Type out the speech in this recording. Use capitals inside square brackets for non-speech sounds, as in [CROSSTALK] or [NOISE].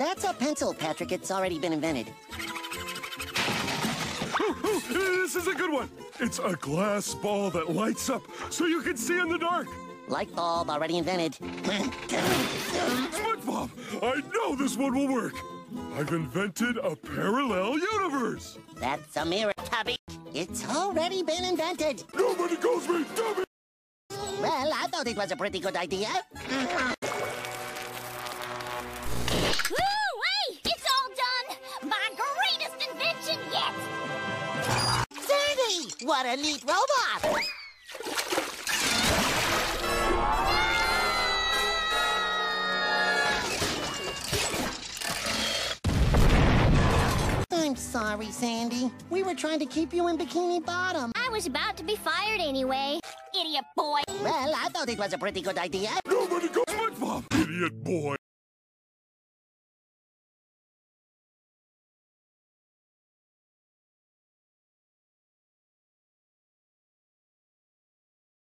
That's a pencil, Patrick. It's already been invented. Oh, oh, this is a good one. It's a glass ball that lights up so you can see in the dark. Light bulb already invented. [LAUGHS] SpongeBob, I know this one will work. I've invented a parallel universe. That's a mirror, Tubby. It's already been invented. Nobody calls me dummy. Well, I thought it was a pretty good idea. Sandy! What a neat robot! I'm sorry, Sandy. We were trying to keep you in Bikini Bottom. I was about to be fired anyway. Idiot boy. Well, I thought it was a pretty good idea. Nobody calls SpongeBob. Idiot boy.